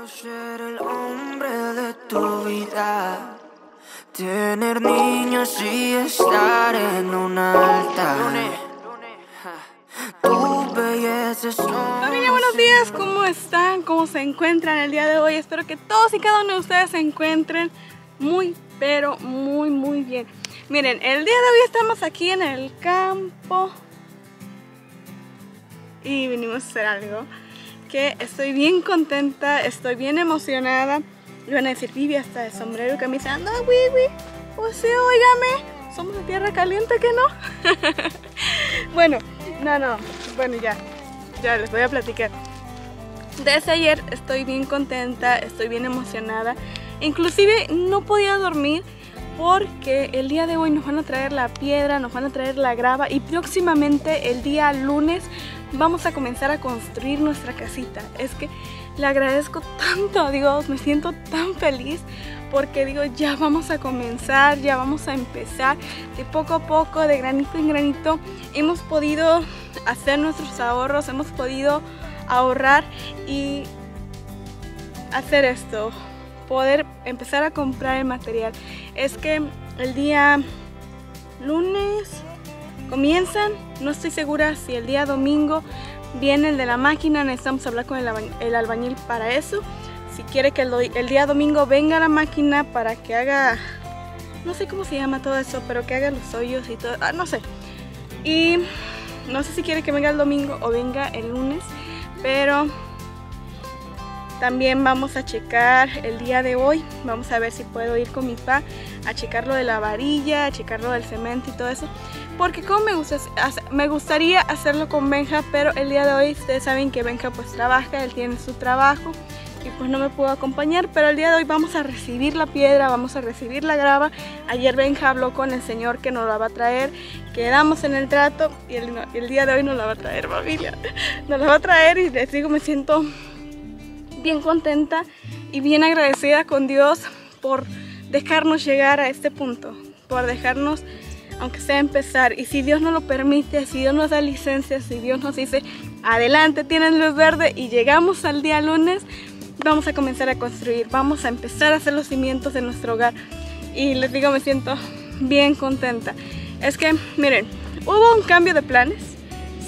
Quiero ser el hombre de tu vida. Tener niños y estar en un altar. Tu belleza es Familia, buenos días, ¿cómo están? ¿Cómo se encuentran el día de hoy? Espero que todos y cada uno de ustedes se encuentren muy, pero muy, muy bien. Miren, el día de hoy estamos aquí en el campo y vinimos a hacer algo estoy bien contenta, estoy bien emocionada. Y van a decir, Vivi, hasta de sombrero y camisa, Vivi, o sea, óigame, somos de tierra caliente, que no? bueno, no, no, bueno, ya, ya les voy a platicar. Desde ayer estoy bien contenta, estoy bien emocionada. Inclusive no podía dormir porque el día de hoy nos van a traer la piedra, nos van a traer la grava y próximamente el día lunes vamos a comenzar a construir nuestra casita. Es que le agradezco tanto a Dios, me siento tan feliz porque digo, ya vamos a comenzar, ya vamos a empezar de poco a poco, de granito en granito. Hemos podido hacer nuestros ahorros, hemos podido ahorrar y hacer esto, poder empezar a comprar el material. Es que el día lunes comienzan, no estoy segura si el día domingo viene el de la máquina, necesitamos hablar con el, albañil para eso. Si quiere que el, día domingo venga la máquina para que haga, no sé cómo se llama todo eso, pero que haga los hoyos y todo, ah, no sé. Y no sé si quiere que venga el domingo o venga el lunes, pero también vamos a checar el día de hoy, vamos a ver si puedo ir con mi pa a checar lo de la varilla, a checar lo del cemento y todo eso porque como me, gusta, me gustaría hacerlo con Benja, pero el día de hoy ustedes saben que Benja pues trabaja, él tiene su trabajo y pues no me pudo acompañar, pero el día de hoy vamos a recibir la piedra, vamos a recibir la grava. Ayer Benja habló con el señor que nos la va a traer, quedamos en el trato y el, día de hoy nos la va a traer familia, nos la va a traer y les digo me siento bien contenta y bien agradecida con Dios por dejarnos llegar a este punto, por dejarnos aunque sea empezar. Y si Dios no lo permite, si Dios nos da licencia, si Dios nos dice, adelante, tienen luz verde y llegamos al día lunes, vamos a comenzar a construir, vamos a empezar a hacer los cimientos de nuestro hogar. Y les digo, me siento bien contenta. Es que, miren, hubo un cambio de planes.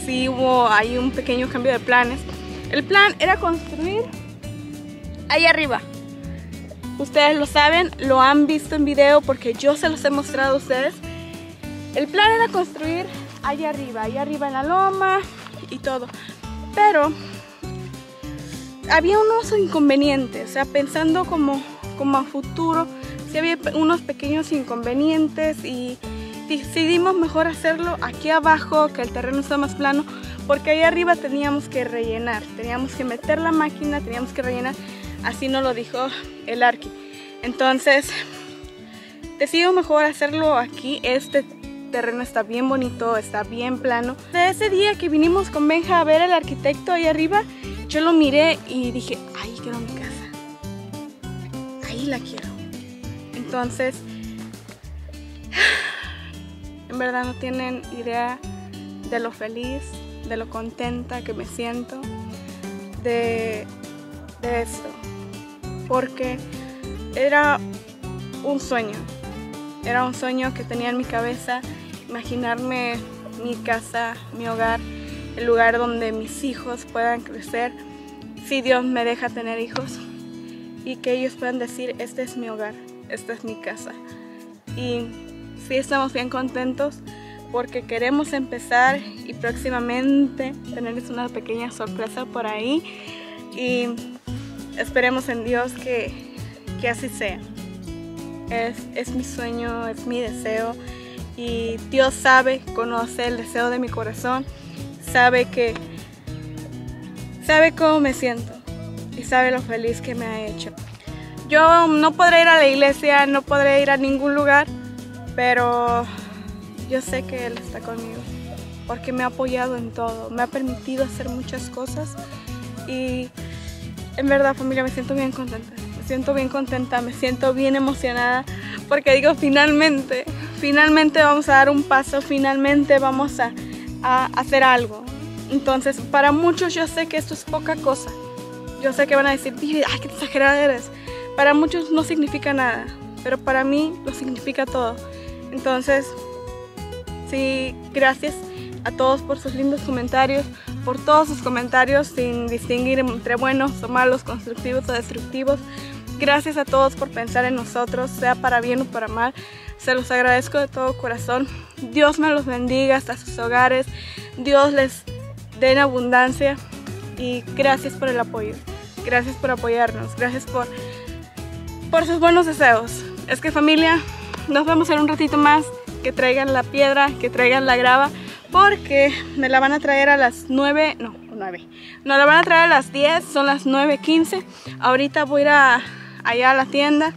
Sí hubo ahí un pequeño cambio de planes. El plan era construir ahí arriba. Ustedes lo saben, lo han visto en video porque yo se los he mostrado a ustedes. El plan era construir allá arriba, allá arriba en la loma y todo. Pero había unos inconvenientes, o sea, pensando como, como a futuro, sí había unos pequeños inconvenientes y decidimos mejor hacerlo aquí abajo, que el terreno está más plano, porque ahí arriba teníamos que rellenar, teníamos que meter la máquina, teníamos que rellenar, así nos lo dijo el arqui. Entonces, decidimos mejor hacerlo aquí, este terreno está bien bonito, está bien plano. De ese día que vinimos con Benja a ver al arquitecto ahí arriba, yo lo miré y dije, ahí quiero mi casa. Ahí la quiero. Entonces, en verdad no tienen idea de lo feliz, de lo contenta que me siento de, de esto. Porque era un sueño. Era un sueño que tenía en mi cabeza imaginarme mi casa, mi hogar, el lugar donde mis hijos puedan crecer, si Dios me deja tener hijos, y que ellos puedan decir, este es mi hogar, esta es mi casa. Y sí estamos bien contentos porque queremos empezar y próximamente tenerles una pequeña sorpresa por ahí y esperemos en Dios que, que así sea. Es, es mi sueño, es mi deseo y Dios sabe, conoce el deseo de mi corazón, sabe que sabe cómo me siento y sabe lo feliz que me ha hecho. Yo no podré ir a la iglesia, no podré ir a ningún lugar, pero yo sé que Él está conmigo porque me ha apoyado en todo, me ha permitido hacer muchas cosas y en verdad familia me siento bien contenta, me siento bien contenta, me siento bien emocionada porque digo finalmente, finalmente vamos a dar un paso, finalmente vamos a, hacer algo. Entonces, para muchos yo sé que esto es poca cosa. Yo sé que van a decir, ay, qué exagerada eres. Para muchos no significa nada, pero para mí lo significa todo. Entonces, sí, gracias a todos por sus lindos comentarios, por todos sus comentarios sin distinguir entre buenos o malos, constructivos o destructivos. Gracias a todos por pensar en nosotros, sea para bien o para mal. Se los agradezco de todo corazón. Dios me los bendiga hasta sus hogares. Dios les dé en abundancia. Y gracias por el apoyo. Gracias por apoyarnos. Gracias por, por sus buenos deseos. Es que familia, nos vemos en un ratito más. Que traigan la piedra, que traigan la grava. Porque me la van a traer a las 9, no, 9. Nos la van a traer a las 10, son las 9.15. Ahorita voy a ir a allá a la tienda,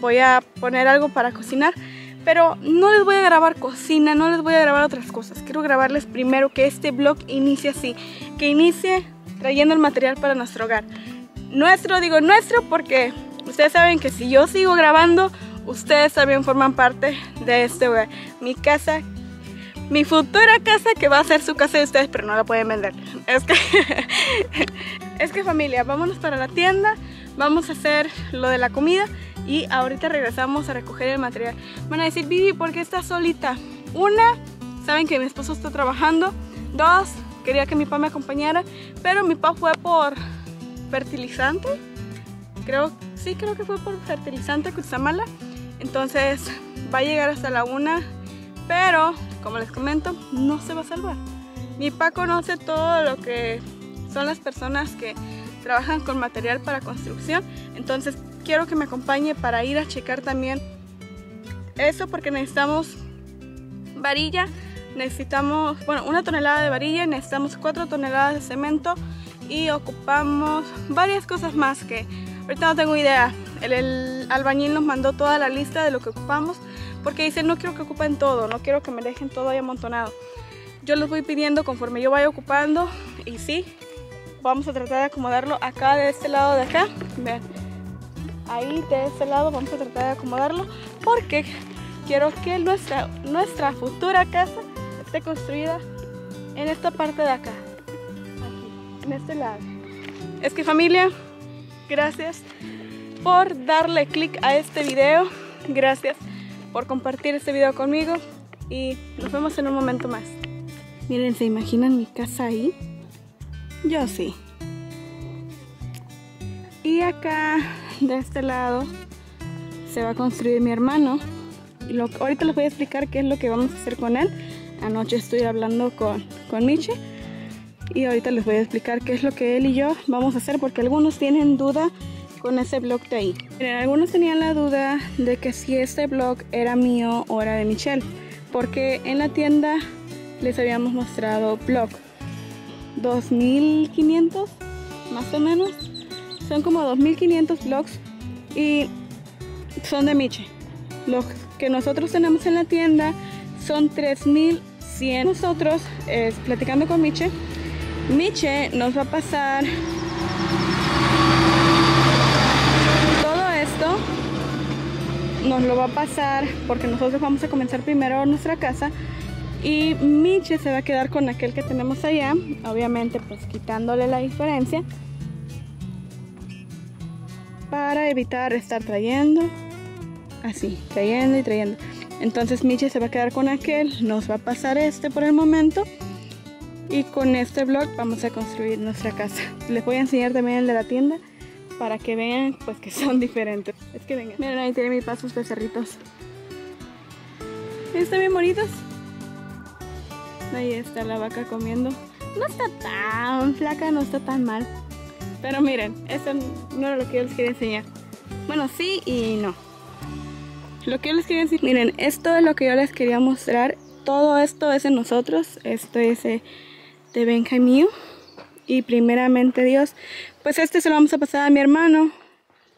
voy a poner algo para cocinar, pero no les voy a grabar cocina, no les voy a grabar otras cosas. Quiero grabarles primero que este vlog inicie así, que inicie trayendo el material para nuestro hogar. Nuestro, digo nuestro porque ustedes saben que si yo sigo grabando, ustedes también forman parte de este hogar. Mi casa mi futura casa que va a ser su casa de ustedes, pero no la pueden vender. Es que, es que familia, vámonos para la tienda, vamos a hacer lo de la comida y ahorita regresamos a recoger el material. Van a decir, Vivi, ¿por qué estás solita? Una, saben que mi esposo está trabajando. Dos, quería que mi papá me acompañara, pero mi papá fue por fertilizante. Creo, sí, creo que fue por fertilizante Cutzamala. Entonces va a llegar hasta la una, pero como les comento, no se va a salvar. Mi papá conoce todo lo que son las personas que trabajan con material para construcción, entonces quiero que me acompañe para ir a checar también eso porque necesitamos varilla, necesitamos, bueno, una tonelada de varilla, necesitamos cuatro toneladas de cemento y ocupamos varias cosas más que ahorita no tengo idea. El, albañil nos mandó toda la lista de lo que ocupamos porque dice no quiero que ocupen todo, no quiero que me dejen todo ahí amontonado. Yo los voy pidiendo conforme yo vaya ocupando y sí, vamos a tratar de acomodarlo acá de este lado de acá. Vean, ahí de este lado vamos a tratar de acomodarlo porque quiero que nuestra, nuestra futura casa esté construida en esta parte de acá, aquí, en este lado. Es que familia, gracias por darle click a este video, gracias por compartir este video conmigo y nos vemos en un momento más. Miren, ¿se imaginan mi casa ahí? Yo sí. Y acá, de este lado, se va a construir mi hermano. Lo, ahorita les voy a explicar qué es lo que vamos a hacer con él. Anoche estoy hablando con, con Miche. Y ahorita les voy a explicar qué es lo que él y yo vamos a hacer. Porque algunos tienen duda con ese blog de ahí. Miren, algunos tenían la duda de que si este blog era mío o era de Michelle. Porque en la tienda les habíamos mostrado blog 2500 más o menos. Son como 2500 blogs y son de Miche. Los que nosotros tenemos en la tienda son 3100 nosotros es, platicando con Miche Miche nos va a pasar todo esto. Nos lo va a pasar porque nosotros vamos a comenzar primero nuestra casa y Miche se va a quedar con aquel que tenemos allá obviamente pues quitándole la diferencia para evitar estar trayendo así trayendo y trayendo. Entonces Miche se va a quedar con aquel nos va a pasar este por el momento y con este blog vamos a construir nuestra casa. Les voy a enseñar también el de la tienda para que vean pues que son diferentes. Es que vengan miren ahí tiene mis pasos becerritos. Están bien bonitos Ahí está la vaca comiendo. No está tan flaca, no está tan mal. Pero miren, eso no era lo que yo les quería enseñar. Bueno, sí y no. Lo que yo les quería enseñar, miren, esto es lo que yo les quería mostrar. Todo esto es de nosotros. Esto es de Benjamín. Y primeramente Dios, pues este se lo vamos a pasar a mi hermano.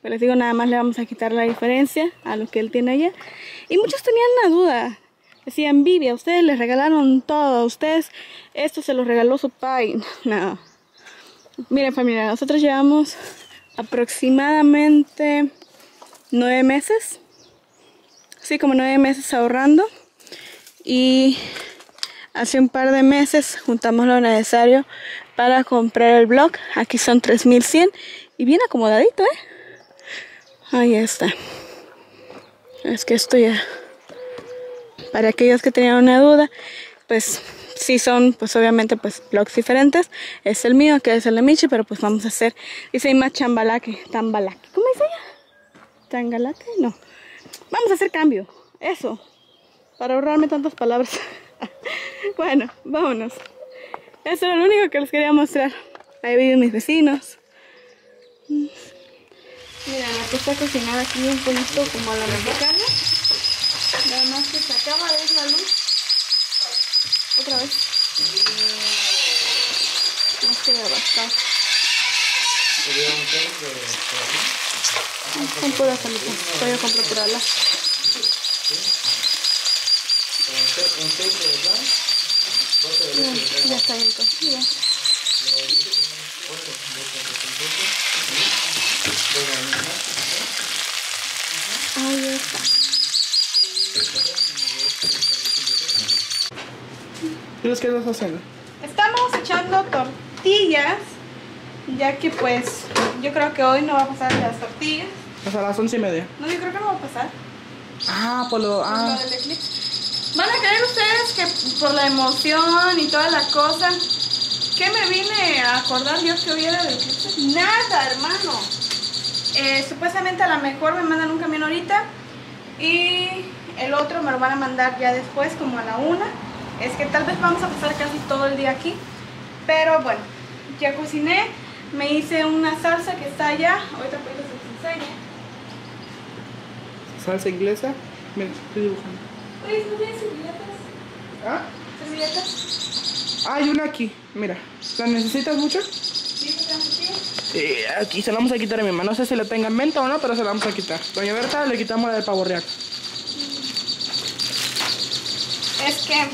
Pero les digo, nada más le vamos a quitar la diferencia a lo que él tiene allá. Y muchos tenían la duda. Decían, Vivi, a ustedes les regalaron todo, a ustedes esto se lo regaló su pai. No. Miren familia, nosotros llevamos aproximadamente nueve meses. Sí, como nueve meses ahorrando. Y hace un par de meses juntamos lo necesario para comprar el blog. Aquí son 3100 Y bien acomodadito, ¿eh? Ahí está. Es que esto ya... Para aquellos que tenían una duda, pues sí son, pues obviamente, pues blogs diferentes. Es el mío, que es el de Michi, pero pues vamos a hacer... Dice más chambalaque, tambalaque. ¿Cómo dice ella? ¿Tangalaque? No. Vamos a hacer cambio. Eso. Para ahorrarme tantas palabras. bueno, vámonos. Eso era lo único que les quería mostrar. Ahí viven mis vecinos. Mira, aquí está cocinada aquí un poquito como a la mexicana. Nada que de ir la luz. Otra vez. No se ve bastante. Son puras salitas. Voy a comprar por ala. Ya está bien cocida. Ahí está. ¿Tienes qué estás haciendo? Estamos echando tortillas, ya que pues yo creo que hoy no va a pasar las tortillas. Hasta las once y media. No, yo creo que no va a pasar. Ah, por lo. por Ah, lo del eclipse. Van a creer ustedes que por la emoción y toda la cosa, ¿qué me vine a acordar yo que hoy era del eclipse? Nada, hermano. Eh, supuestamente a lo mejor me mandan un camión ahorita y el otro me lo van a mandar ya después, como a la una. Es que tal vez vamos a pasar casi todo el día aquí. Pero bueno, ya cociné, me hice una salsa que está allá. Ahorita pues se los enseño. salsa inglesa. Mira, estoy dibujando. Oye, ¿no tienes servilletas? Ah, ¿Servilletas? hay una aquí. Mira, ¿la necesitas mucho? ¿Sí, transmitías? Eh, aquí se la vamos a quitar a mi mamá. No sé si la tenga en venta o no, pero se la vamos a quitar. Doña Berta, le quitamos la del pavo real. Es que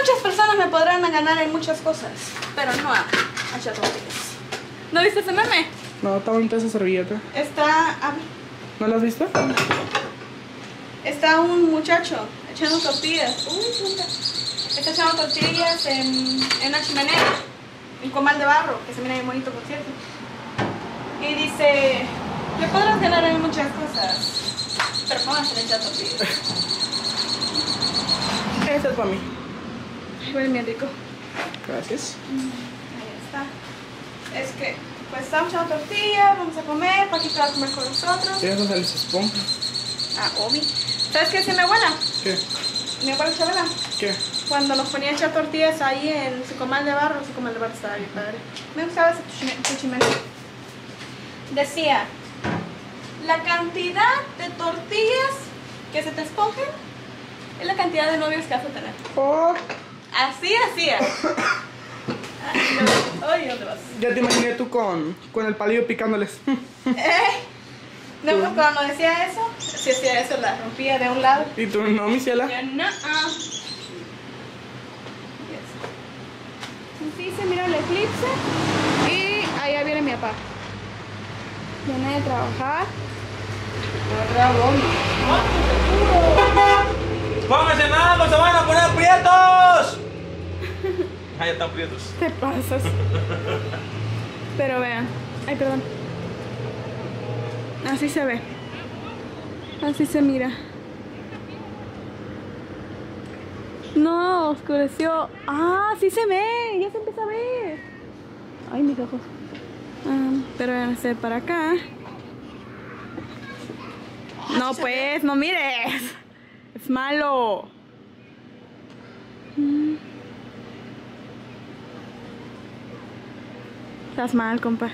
muchas personas me podrán ganar en muchas cosas, pero no a tortillas. ¿No viste ese meme? No, está bonita esa servilleta. Está, a ¿No la has visto? está un muchacho echando tortillas. Uy. Está echando tortillas en, en una chimenea, en comal de barro, que se mira bien bonito, por cierto. Y dice, le podrás ganar en muchas cosas, pero pónganse a echar tortillas. Esta es para mí. Ay, Huele bien rico. Gracias. Ahí está. Es que, pues estamos echando tortilla, vamos a comer, Paquito va a comer con nosotros. Tienes que les esponja. Ah, obvio. ¿Sabes qué decía mi abuela? ¿Qué? Mi abuela Chabela. ¿Qué? Cuando nos ponía a echar tortillas ahí en su comal de barro, su comal de barro estaba bien padre. Me gustaba ese tuchimene. Decía, la cantidad de tortillas que se te esponjan es la cantidad de novios que vas a tener. Oh, Así hacía. Ay, no. Ay, ¿dónde vas? ya te imaginé tú con, con el palillo picándoles. Eh, No, pues cuando decía eso, si hacía eso, la rompía de un lado. y tú, no, mi ciela. Yo no. ah. Yes. Sí, se mira el eclipse. Y allá viene mi papá. Viene a trabajar. ¡Pónganse nada, se van a poner prietos! Ah, ya están prietos. Te pasas. Pero vean. Ay, perdón. Así se ve. Así se mira. No, oscureció. Ah, sí se ve. Ya se empieza a ver. Ay, mis ojos. Ah, pero van a ser para acá. No, pues, no mires. Es malo. Mm. Estás mal, compa.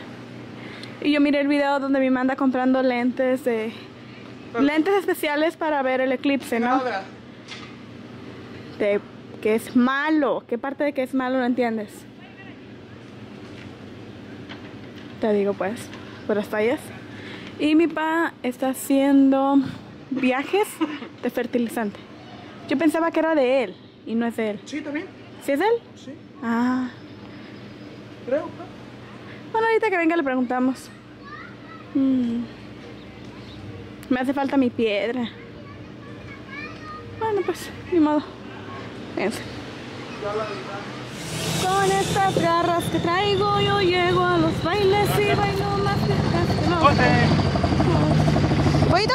Y yo miré el video donde mi manda comprando lentes de... Lentes especiales para ver el eclipse, ¿no? De que es malo. ¿Qué parte de que es malo no entiendes? Te digo pues, por las fallas. Y mi pa está haciendo viajes de fertilizante. Yo pensaba que era de él y no es de él. Sí, también. ¿Sí es de él? Sí, Ah. creo. ¿no? Bueno, ahorita que venga le preguntamos. Mm. Me hace falta mi piedra. Bueno, pues, ni modo. Fíjense. Con estas garras que traigo yo llego a los bailes y bailo más que. ¿Pollito?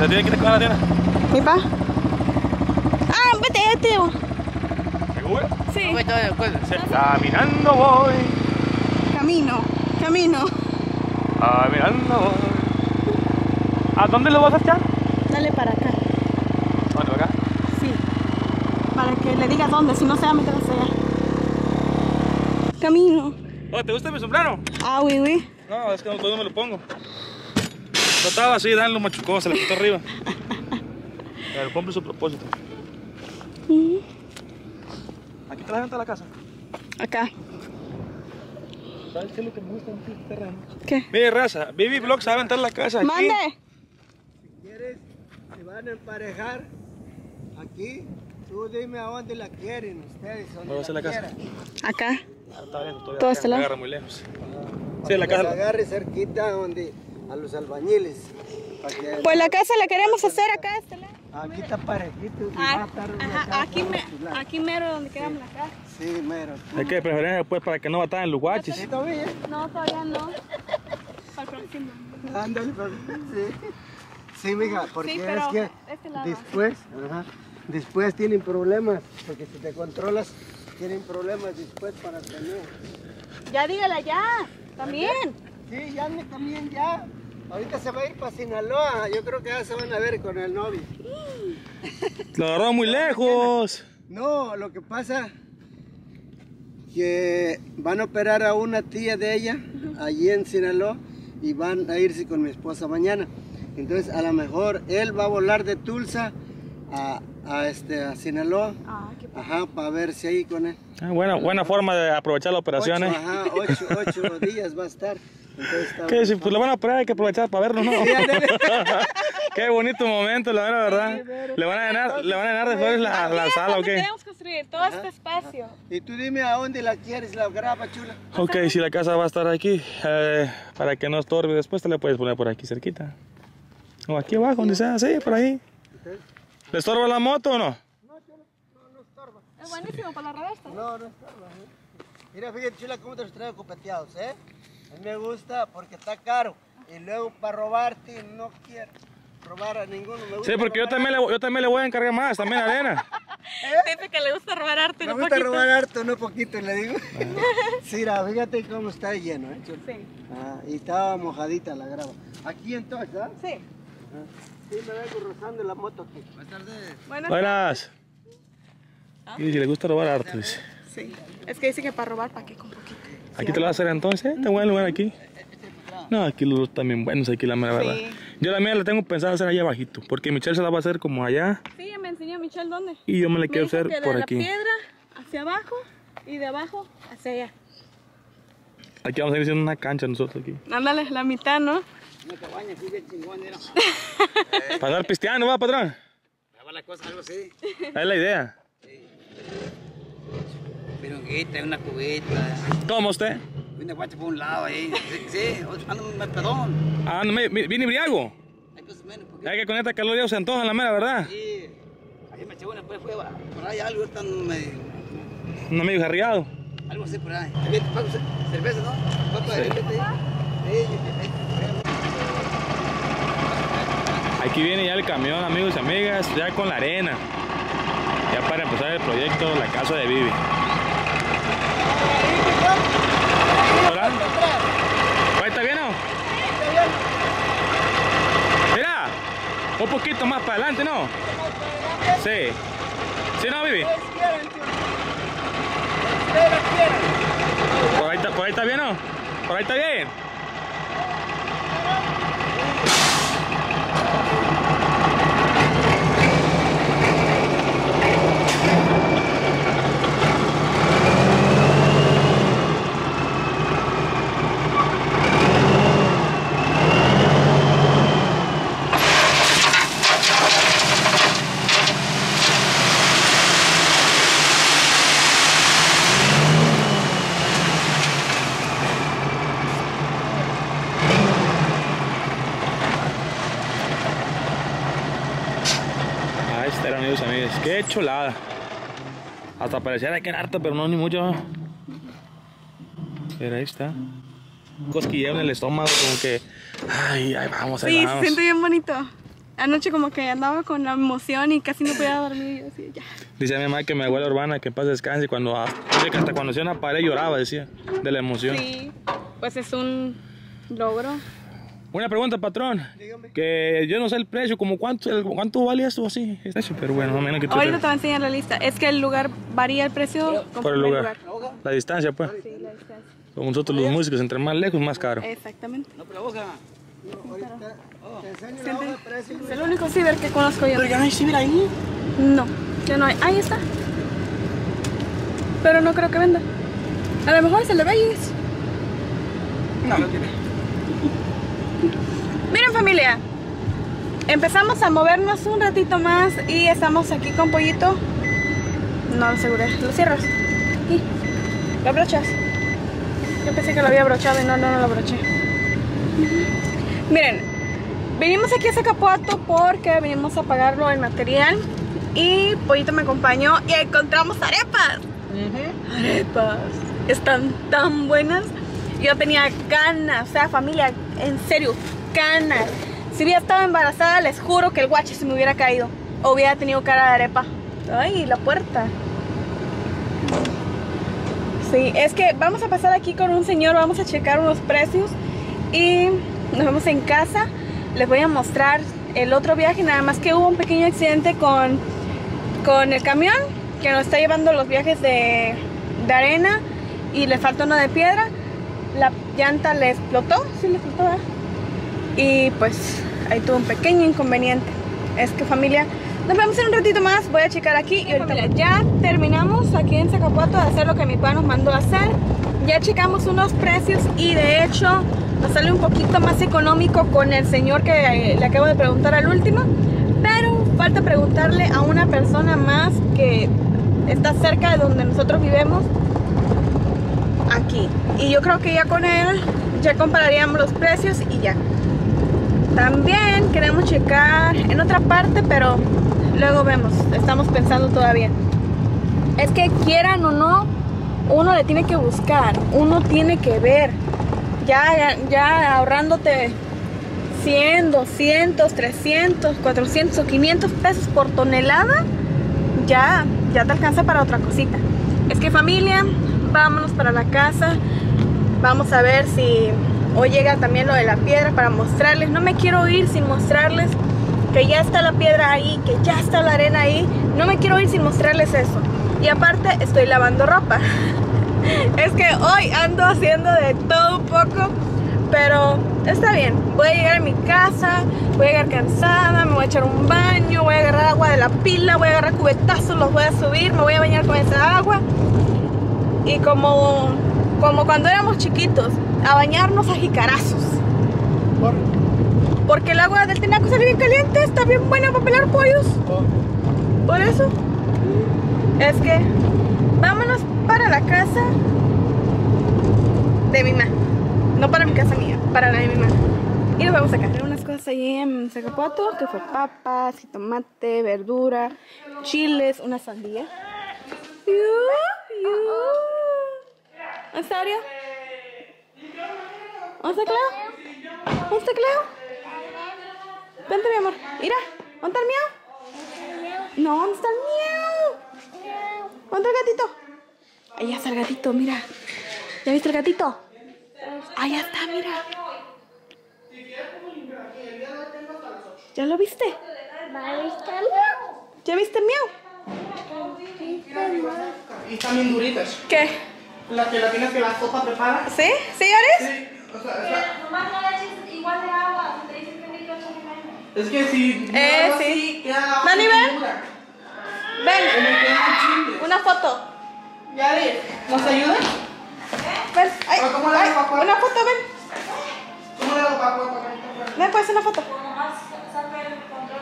¿La tiene que la tienda? ¿Mi pa? Ah, vete, vete. ¿Seguro? Sí, Sí. Caminando voy, camino, camino. caminando voy. ¿A dónde lo vas a echar? Dale para acá. ¿Dónde, acá? Sí. Para que le digas dónde, si no se va a meter hacia allá. Camino. Oh, ¿Te gusta mi sombrero? Ah, oui, oui. No, es que no, todavía no me lo pongo. Estaba así, dan lo machucó, se le quitó arriba. Pero cumple su propósito. Aquí está la gente de la casa. Acá. ¿Sabes qué es lo que me gusta en este terreno? ¿Qué? Mire, raza, Baby Vlog se va a aventar la casa aquí. Mande. quieres, se van a emparejar aquí. Tú dime a dónde la quieren ustedes. Donde ¿Dónde va a ser la casa? Acá. Ah, está bien, todavía Todo este me lado. agarra muy lejos. Sí, la casa. agarre cerquita donde, a los albañiles. que- Pues la casa la queremos hacer acá, este lado. aquí está parejito. Ah, ajá, aquí, me, aquí mero donde quedamos la casa. Sí, mero. Es que de preferencia pues para que no bataen los guachis. ¿Sí, todavía? No, todavía no. Para el próximo. Ándale, pero- sí. Sí, mija, porque Sí, es que este lado. después, ajá, después tienen problemas, porque si te controlas, tienen problemas después para tener. Ya dígala ya. También. Sí, ya ande también ya. Ahorita se va a ir para Sinaloa. Yo creo que ya se van a ver con el novio. Lo agarró muy lejos. No, lo que pasa que van a operar a una tía de ella allí en Sinaloa y van a irse con mi esposa mañana. Entonces a lo mejor él va a volar de Tulsa a, a, este, a Sinaloa. Ah, qué Ajá, para verse ahí con él. Ah, buena, buena forma de aprovechar la operación, Ocho, ¿eh? ajá, ocho, ocho días va a estar. Que si pues lo van a operar hay que aprovechar para verlo, ¿no? Qué bonito momento, la verdad. Le van a llenar, le van a llenar de flores la, la sala, ¿o ¿Dónde qué? queremos construir? Todo este espacio. Y tú dime a dónde la quieres, la graba chula. Ok, si la casa va a estar aquí, eh, para que no estorbe después te la puedes poner por aquí cerquita. O aquí abajo, donde sea, sí, por ahí. ¿Le estorba la moto o no? Es buenísimo para la reversa. No, no está ¿eh? Mira, fíjate, chula, cómo te los traigo copeteados, ¿eh? A mí me gusta porque está caro. Y luego para robarte, no quiero robar a ninguno. Me gusta Sí, porque yo también, le, yo también le voy a encargar más, también arena. Dice que le gusta robar arte Me gusta poquito. robar harto, no poquito, le digo. sí, mira, fíjate cómo está lleno, ¿eh? Sí. Ah, y estaba mojadita la grava. Aquí entonces, ¿ah? Sí. Sí, me vengo rozando la moto aquí. Buenas tardes. Bueno, Buenas. Y si le gusta robar arte, dice. sí. Es que dice que para robar, ¿para qué? Poquito. ¿Aquí te lo vas a hacer entonces? ¿Está buen lugar aquí? No, aquí los dos también buenos, aquí la mera verdad. Sí. Yo la mía la tengo pensada hacer allá abajito, porque Michelle se la va a hacer como allá Sí, me enseñó Michelle dónde. y yo me la Me quiero dijo hacer que por de aquí. la piedra hacia abajo y de abajo hacia allá. Aquí vamos a ir haciendo una cancha nosotros aquí. Ándale, la mitad, ¿no? Una cabaña así de chingón. Para dar pisteando, va, patrón. Va la cosa, algo así. Esa es la idea. Pironguita, una cubita, ¿Cómo usted? una guacha por un lado ahí. Sí, ando un pedón. Ah, no me, vine briago. Hay cosas menos, porque Es que con esta calor ya se antoja la mera, ¿verdad? sí. Ahí me eché una, pues fue por ahí algo, están medio, No medio jarriado. algo así por ahí. También te pago ce- cerveza, ¿no? Sí. sí. Sí, sí, Aquí viene ya el camión, amigos y amigas, ya con la arena. Ya para empezar el proyecto La Casa de Vivi. ¿Hola? ¿Ahí está bien o? Mira, un más para adelante, ¿no? Sí. ¿Sí no, Vivi? Por ahí, está, por ahí está bien, ¿no? Por ahí está bien. Ahí está, amigos y amigas. Qué chulada. Hasta pareciera que era harto, pero no ni mucho. Pero ahí está. Cosquilleo en el estómago, como que. Ay, ay, vamos, ahí Sí, se vamos. siente bien bonito. Anoche como que andaba con la emoción y casi no podía dormir. y así, ya. Dice a mi mamá que mi abuela urbana que en paz descanse. Y cuando, dice que hasta cuando hacía una pared lloraba, decía, de la emoción. Sí, pues es un logro. Una pregunta, patrón. Que yo no sé el precio, como cuánto, el- cuánto vale esto así. Súper bueno, no menos que tú Ahorita te voy a enseñar la lista. Es que el lugar varía el precio Por el conforme lugar. La distancia, pues. Sí, la distancia. Como nosotros los músicos, entre más lejos, más caro. Exactamente. No, pero boca. Te enseño la hoja de precios. Es el único ciber que conozco yo. Pero ya no hay civil ahí. No, ya no hay. Ahí está. Pero no creo que venda. A lo mejor es el de Reyes. No, no tiene. Miren familia, empezamos a movernos un ratito más y estamos aquí con Pollito. No lo aseguré, lo cierras. Y lo abrochas. Yo pensé que lo había abrochado y no, no, no lo abroché. Miren, venimos aquí a Zacapuato porque venimos a pagarlo el material y Pollito me acompañó y encontramos arepas. Arepas. Están tan buenas. Yo tenía ganas, o sea, familia, en serio, ganas. Si hubiera estado embarazada, les juro que el guache se me hubiera caído. O hubiera tenido cara de arepa. Ay, la puerta. Sí, es que vamos a pasar aquí con un señor, vamos a checar unos precios y nos vemos en casa. Les voy a mostrar el otro viaje, nada más que hubo un pequeño accidente con, con el camión que nos está llevando los viajes de, de arena y le falta uno de piedra. La llanta le explotó, sí le explotó, ¿verdad? Y pues ahí tuvo un pequeño inconveniente. Es que familia, nos vemos en un ratito más. Voy a checar aquí y ahorita ya terminamos aquí en Zacapuato de hacer lo que mi papá nos mandó a hacer. Ya checamos unos precios y de hecho nos sale un poquito más económico con el señor que eh, le acabo de preguntar al último. Pero falta preguntarle a una persona más que está cerca de donde nosotros vivemos aquí. Y yo creo que ya con él ya compararíamos los precios y ya. También queremos checar en otra parte, pero luego vemos. Estamos pensando todavía. Es que quieran o no, uno le tiene que buscar, uno tiene que ver. Ya, ya ahorrándote 100, 200, 300, 400 o 500 pesos por tonelada, ya, ya te alcanza para otra cosita. Es que familia, vámonos para la casa. Vamos a ver si hoy llega también lo de la piedra para mostrarles. No me quiero ir sin mostrarles que ya está la piedra ahí, que ya está la arena ahí. No me quiero ir sin mostrarles eso. Y aparte estoy lavando ropa. es que hoy ando haciendo de todo un poco, pero está bien. Voy a llegar a mi casa, voy a llegar cansada, me voy a echar un baño, voy a agarrar agua de la pila, voy a agarrar cubetazos, los voy a subir, me voy a bañar con esa agua. Y como, como cuando éramos chiquitos, a bañarnos a jicarazos. Por- Porque el agua del tinaco sale bien caliente, está bien buena para pelar pollos. Por eso es que vámonos para la casa de mi mamá. No para mi casa mía, para la de mi mamá. Y nos vamos acá. Tengo unas cosas ahí en Zacapuato, que fue papas, tomate, verdura, chiles, una sandía. Yu, yu. ¿En serio? ¿Dónde está Cleo? ¿Dónde está Cleo? Vente, mi amor. Mira, ¿dónde está el miau? No, ¿dónde está el miau? ¿Dónde está el gatito? Ahí está el gatito, mira. ¿Ya viste el gatito? Ahí está, mira. ¿Ya lo viste? ¿Ya viste el miau? Y están bien duritas. ¿Qué? La que la tienes que la sopa prepara. ¿Sí? ¿Señores? Sí, o sea, está- Nomás no le eches igual de agua, si te que le es que si Eh, sí. así, queda Dani, ven. una foto. Yari, ¿nos ayudas? Ven, ay, ¿cómo le hago, una foto, ven. ¿Cómo le hago para? Ven, pues una foto.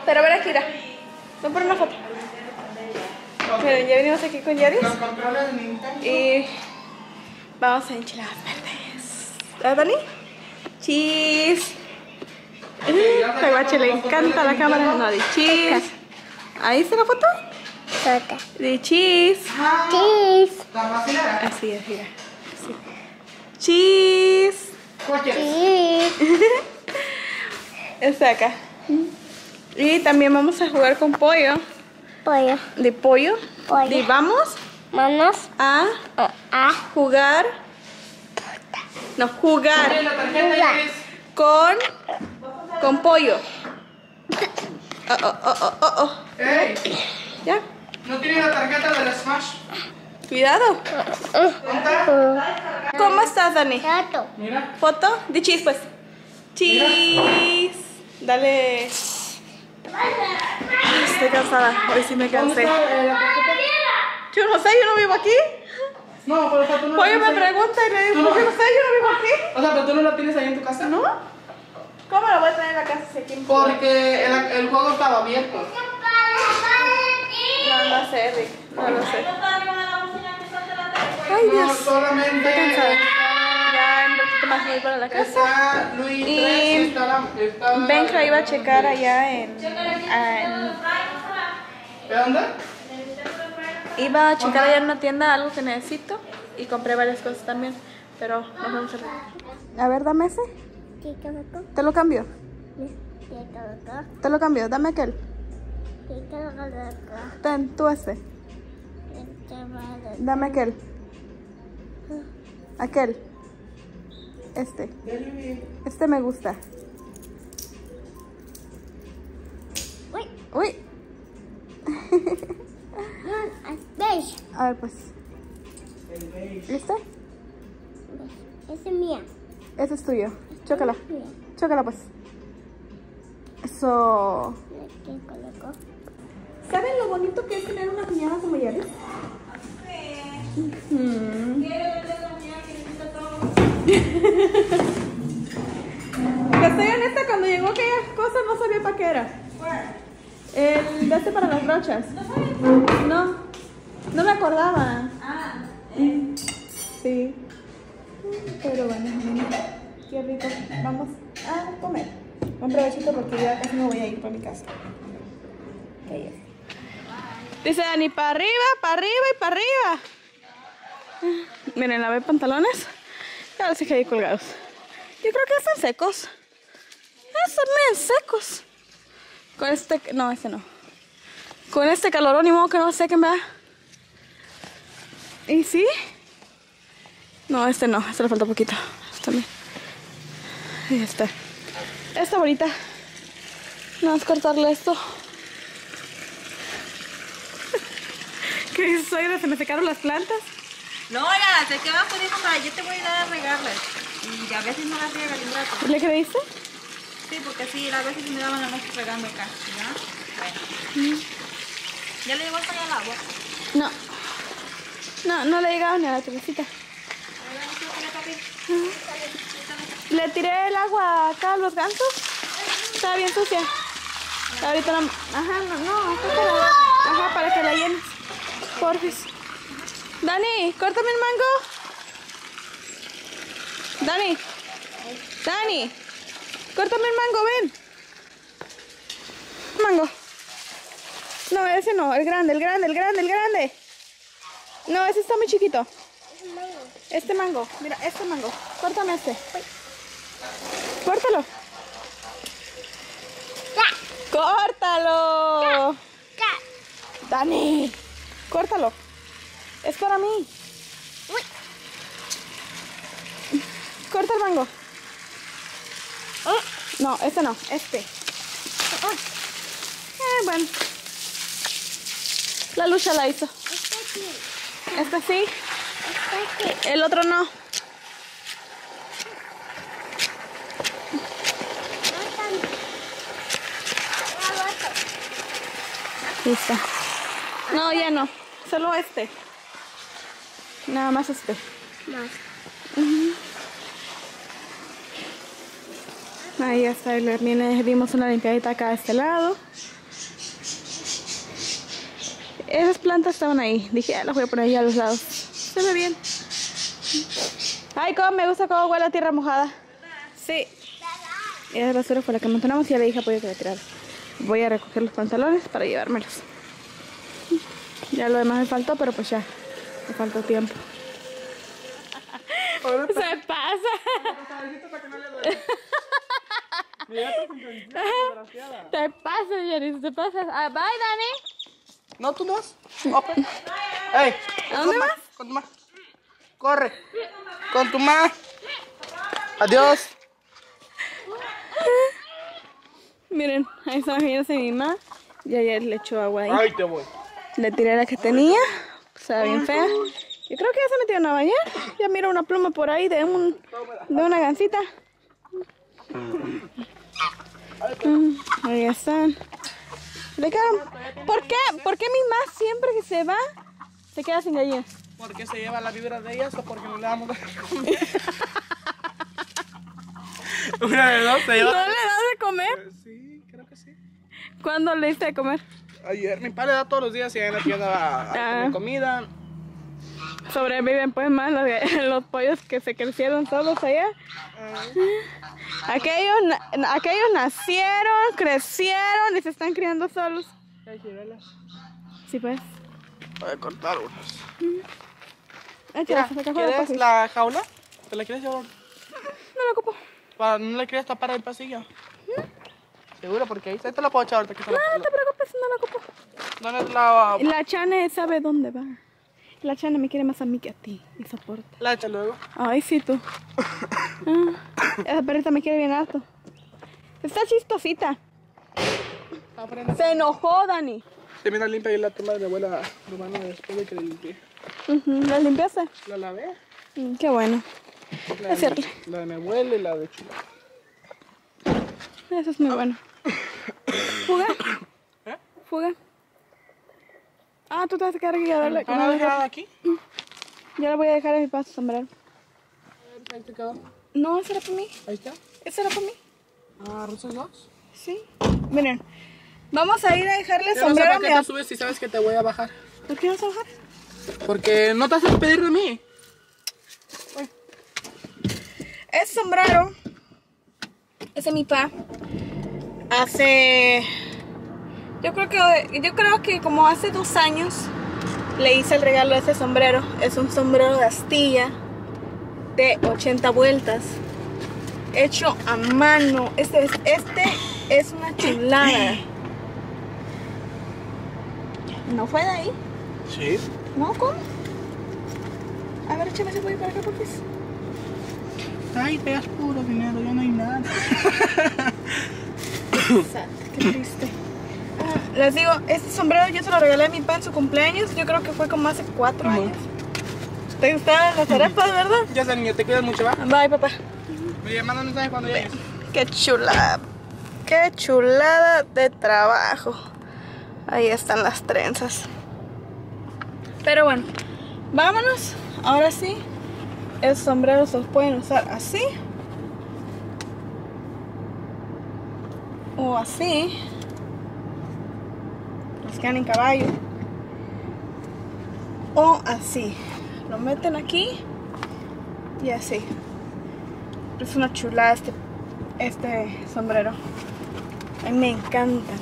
Pero ven aquí, mira. Ven por una foto. Miren, ya venimos aquí con Yaris Los controles de Nintendo. y vamos a enchiladas verdes. ¿Verdad, Dani? Cheese. A Guache le encanta la cámara, no de cheese. ¿Ahí está la foto? Tota. De cheese. Cheese. Así es, mira. Así. Cheese. Cheese. Está acá. Y también vamos a jugar con pollo. Pollo. De pollo. Pollo. Y vamos Vamos a jugar. No, jugar La tarjeta es. con. Con pollo. Oh, oh, oh, oh, oh, oh. ¡Ey! Ya. ¿No tiene la tarjeta del Smash? Cuidado. ¿Cómo estás, Dani? gato. Mira. ¿Foto? De cheese, pues. Cheese. Dale. Estoy cansada. Hoy sí me ¿Dónde cansé. está eh? Yo no sé, yo no vivo aquí. No, pero o sea, tú no la Pollo me pregunta y le digo, Tú no-. Yo no vivo aquí. O sea, pero tú no la tienes ahí en tu casa. ¿No? ¿Cómo lo voy a traer a la casa si aquí en Porque el, el juego estaba abierto. No, no sé, Rick. No lo sé. Ay, No, Dios. solamente. Estoy cansada. está- Ya en un ratito más me voy para la casa. Está Luis Y 3, está la. Está Benja iba a checar allá en, en- ¿De dónde? Iba a checar allá en una tienda algo que necesito y compré varias cosas también. Pero nos vamos a A ver, dame ese. Te lo cambio. Te lo cambio. Dame aquel. Ten, tú este. Gato. Dame aquel. Aquel. Este. Este me gusta. Uy. Uy. A ver, pues. ¿Listo? Esa es mía. Ese es tuyo. Chócala. Mía. Chócala, pues. Eso. ¿Saben lo bonito que es tener una piñata como Yaris? Que estoy honesta, cuando llegó aquella cosa no sabía para qué era. El de este para las brochas. ¿No No, me acordaba. Sí. Pero bueno, qué rico. Vamos a comer. Buen provechito porque ya casi me voy a ir para mi casa. Dice Dani, para arriba, para arriba y para arriba. Miren, lavé pantalones. Y ahora sí que hay colgados. Yo creo que están secos. Ah, Están bien secos. Con este, no, este no. Con este calorón ni modo que no sequen, ¿verdad? ¿Y sí? No, este no, este le falta poquito. Este también. Ahí está. Esta bonita. Vamos a cortarle esto. ¿Qué dices, oiga? ¿Se me secaron las plantas? No, oiga, se quedan poniendo para yo te voy a ir a regarlas. Y a veces no las riega el rato. ¿Le creíste? Sí, porque sí, a veces me daban la noche regando acá. ¿Ya? Bueno. ¿Ya le llegó hasta allá el agua? No. No, no le he llegado ni a la tardecita. Le tiré el agua acá a los gansos. Estaba bien sucia. Ahorita no. Ajá, no, no. Ajá, para que la llenes. Porfis. Dani, córtame el mango. Dani. Dani. Córtame el mango, ven. Mango. No, ese no, el grande, el grande, el grande, el grande. No, ese está muy chiquito. Este mango, mira, este mango. Córtame este. Córtalo. ¡Córtalo! Dani, córtalo. Es para mí. Corta el mango. No, este no, este. Eh, bueno. La lucha la hizo. Este. El otro no. Listo. No, ya no. Solo este. Nada más este. Más. Ahí ya está. Le dimos una limpiadita acá a este lado. Esas plantas estaban ahí. Dije, ah, las voy a poner ahí a los lados. Se ve bien. Ay, cómo me gusta cómo huele a tierra mojada. Sí. Y esa basura fue la que amontonamos y ya le dije a Pollo que la tirara. Voy a recoger los pantalones para llevármelos. Ya lo demás me faltó, pero pues ya, me faltó tiempo. Se pasa. Te pasa, Yaris, te pasas. Ah, bye, Dani. No, tú no vas. Open. Ey, ¿A dónde vas? Con tu ma. Corre. Con tu ma. Adiós. Miren, ahí está bañándose mi mamá. Y ayer le echó agua ahí. Ay, te voy. Le tiré la que tenía. Estaba bien fea. Yo creo que ya se metieron a bañar. Ya miro una pluma por ahí de un de una gancita. Mm, Ahí están. Le quedaron. ¿Por qué? ¿Por qué mi mamá siempre que se va se queda sin gallinas? Porque se lleva la vibra de ellas o porque no le damos de comer. Una de dos se ¿No lleva. le das de comer? Sí, creo que sí. ¿Cuándo le diste de comer? Ayer mi padre da todos los días y en la tienda a, a Ah. comer comida. Sobreviven pues más los, los pollos que se crecieron solos allá. Aquellos, na- aquellos nacieron, crecieron y se están criando solos. Hay ciruelas. Sí, pues. Voy a cortar unos. Fuera, ¿Quieres la jaula? ¿Te la quieres llevar? No lo ocupo. Para, ¿No le quieres tapar el pasillo? Seguro, porque ahí ahí te la puedo echar ahorita que se la, No te preocupes, no lo ocupo. ¿Dónde es la, La Chane sabe dónde va. La Chane me quiere más a mí que a ti y soporta. la echa luego? Ay, sí, tú. Ah, esa perrita me quiere bien alto. Está chistosita. Aprende. Se enojó, Dani. Se mira limpia y la toma de mi abuela rumana después de que la limpié. Ujú, ¿La limpiaste? La lavé. Mm, qué bueno. La de, mi, la de mi abuela y la de Chula. Eso es muy bueno. ¿Fuga? ¿Eh? ¿Fuga? Ah, tú te vas a quedar aquí a darle. ¿Van a dejar aquí? Yo le voy a dejar a mi paso sombrero. Ahí te quedó. No, ese era para mí. Ahí está. Ese era para mí. Ah, ¿Rosas dos? Sí. Miren, vamos a ir a dejarle Yo no sé sombrero a qué te subes si sabes que te voy a bajar. ¿Por qué vas a bajar? Porque no te haces pedir de mí. Ese sombrero, ese mi pa, hace, yo creo que, yo creo que como hace dos años le hice el regalo de ese sombrero. Es un sombrero de astilla de 80 vueltas, hecho a mano. Este es, este es una chulada. ¿No fue de ahí? Sí. ¿No? ¿Cómo? A ver, échame ese pollo para acá, porfis. Ay, te das puro dinero, ya no hay nada. Qué triste. Les digo, este sombrero yo se lo regalé a mi pa en su cumpleaños. Yo creo que fue como hace cuatro años. ¿Te gustaban las arepas, verdad? Ya está, niño, te cuidas mucho, ¿va? Bye, papá. Oye, manda un mensaje cuando llegues. Qué chulada. Qué chulada de trabajo. Ahí están las trenzas. Pero bueno, vámonos. Ahora sí, el sombrero se los pueden usar así. O así. Quedan en caballo. O así. Lo meten aquí. Y así. Es una chulada este, este sombrero. Me encantan.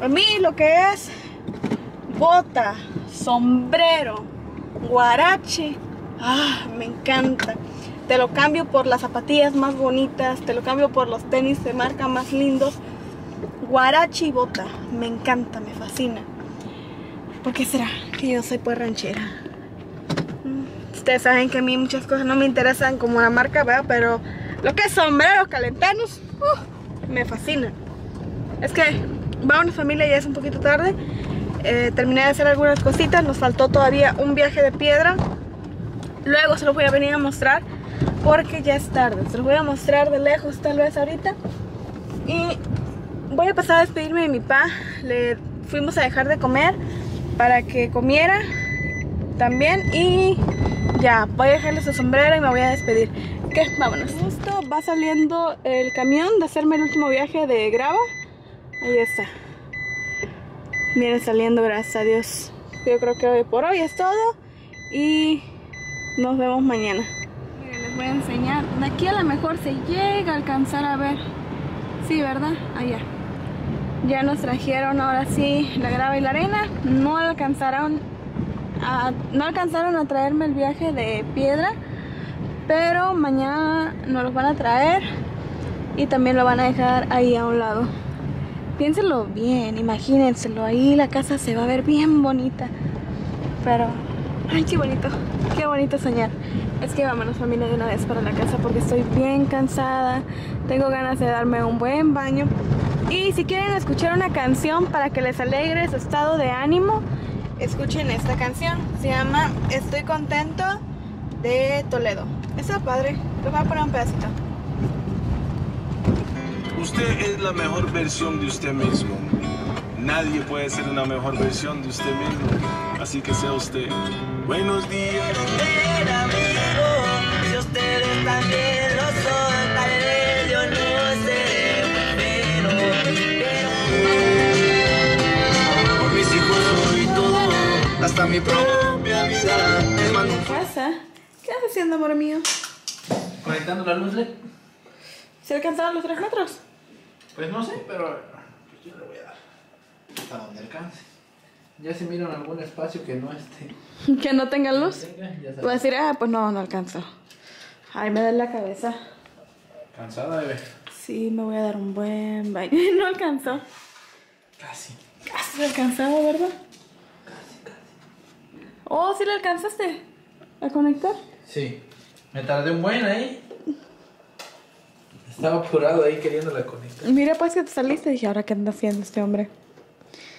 A mí lo que es bota, sombrero, guarache, ah, me encanta. Te lo cambio por las zapatillas más bonitas, te lo cambio por los tenis de marca más lindos. Guarache y bota, me encanta, me fascina. ¿Por qué será que yo soy pues ranchera? Mm, Ustedes saben que a mí muchas cosas no me interesan como la marca, ¿verdad? Pero lo que es sombreros calentanos, uh, me fascina. Es que vámonos familia, ya es un poquito tarde. Eh, terminé de hacer algunas cositas, nos faltó todavía un viaje de piedra. Luego se los voy a venir a mostrar porque ya es tarde. Se los voy a mostrar de lejos tal vez ahorita. Y voy a pasar a despedirme de mi pa. Le fuimos a dejar de comer para que comiera también. Y ya, voy a dejarle su sombrero y me voy a despedir. ¿Qué? Vámonos. Justo va saliendo el camión de hacerme el último viaje de grava. Ahí está. Viene saliendo, gracias a Dios. Yo creo que hoy por hoy es todo. Y nos vemos mañana. Miren, les voy a enseñar. De aquí a lo mejor se llega a alcanzar a ver. Sí, ¿verdad? Allá. Ya nos trajeron ahora sí la grava y la arena. No alcanzaron a, no alcanzaron a traerme el viaje de piedra, pero mañana nos los van a traer y también lo van a dejar ahí a un lado. Piénsenlo bien, imagínenselo, ahí la casa se va a ver bien bonita. Pero, ay, qué bonito, qué bonito soñar. Es que vámonos familia de una vez para la casa porque estoy bien cansada, tengo ganas de darme un buen baño. Y si quieren escuchar una canción para que les alegre su estado de ánimo, escuchen esta canción. Se llama Estoy contento de Toledo. Está padre, les voy a poner un pedacito. Usted es la mejor versión de usted mismo. Nadie puede ser una mejor versión de usted mismo. Así que sea usted. Buenos días. amigo, si ustedes también hasta mi propia vida. Un casa? ¿Qué estás haciendo, amor mío? Conectando la luz LED. ¿Se alcanzaron los tres metros? Pues no sé, pero pues yo le voy a dar hasta donde alcance. Ya si miran algún espacio que no esté. Que no tenga luz. tenga, Voy a decir, ah, pues no, no alcanzo. Ay, me da en la cabeza. Cansada, bebé. Sí, me voy a dar un buen baño. No alcanzó. Casi. Casi lo alcanzaba, ¿verdad? Oh, ¿sí lo alcanzaste a conectar? Sí. Me tardé un buen ahí. Estaba apurado ahí queriendo la conectar. Mira, pues que te saliste. Dije, ¿ahora qué anda haciendo este hombre?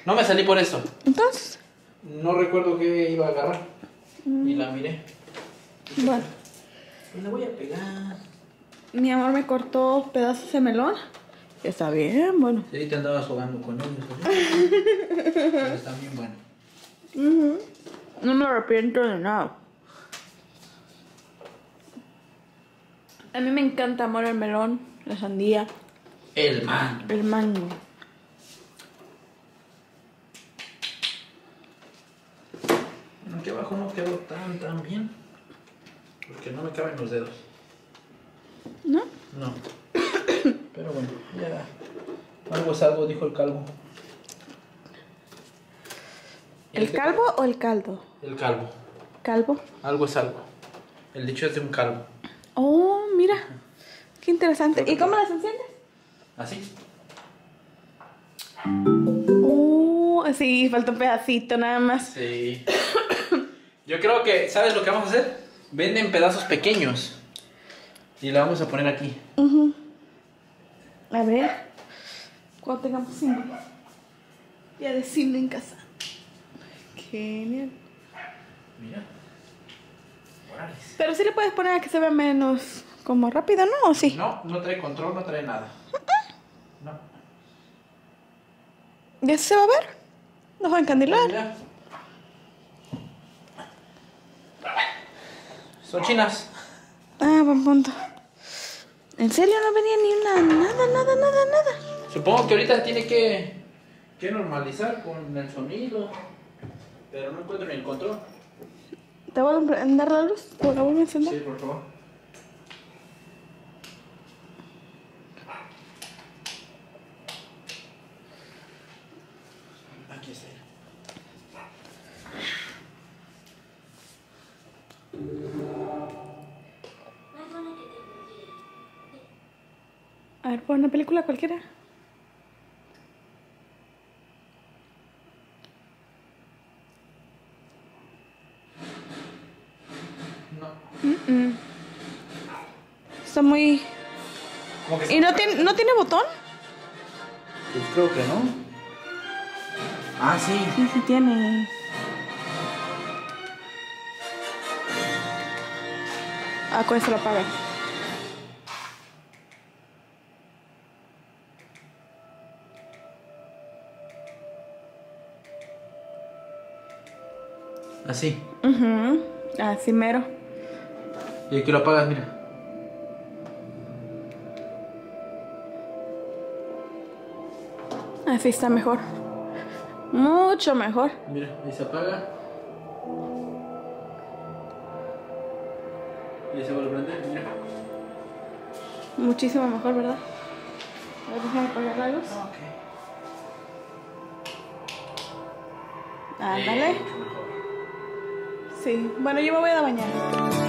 No me salí por eso. Entonces, No recuerdo qué iba a agarrar. Y la miré. bueno. Pues la voy a pegar. Mi amor me cortó pedazos de melón. Está bien, bueno. Sí, te andabas jugando con ellos. ¿no? Pero están bien buenos. Ujú. No me arrepiento de nada. A mí me encanta, amor, el melón, la sandía, El man. el mango. Aquí abajo no quedó tan, tan bien. Porque no me caben los dedos. ¿No? No. Pero bueno, ya. Algo es algo, dijo el calvo. ¿El calvo o el caldo? El calvo. Calvo. Algo es algo. El dicho es de un calvo. Oh, mira. Qué interesante. ¿Y cómo las enciendes? Así. Oh, sí, falta un pedacito nada más. Sí. Yo creo que, ¿sabes lo que vamos a hacer? Venden pedazos pequeños. Y la vamos a poner aquí. Ujú. A ver. Cuando tengamos cine. Ya de cine en casa. Genial. Mira. Pero sí le puedes poner a que se vea menos como rápido, ¿no? ¿O sí? No, no trae control, no trae nada. No. ¿Ya se va a ver? Nos va a encandilar. Son chinas. Ah, buen punto. ¿En serio no venía ni una nada, nada, nada, nada? Supongo que ahorita tiene que, que normalizar con el sonido. Pero no encuentro ni el control. ¿Te vuelvo a prender la luz? ¿Te la vuelvo a encender? Sí, por favor. Aquí está. A ver, pon una película cualquiera. Muy... ¿Y no tiene, no tiene botón? Pues creo que no. Ah, sí. Sí, sí tiene. Ah, con eso lo apaga. Así. Ujú. Así mero. Y aquí lo apagas, mira. Así está mejor. Mucho mejor. Mira, ahí se apaga. Y ahí se vuelve a prender, mira. Muchísimo mejor, ¿verdad? A ver, déjame apagar la luz. Ok. Ándale. Sí, bueno, yo me voy a bañar.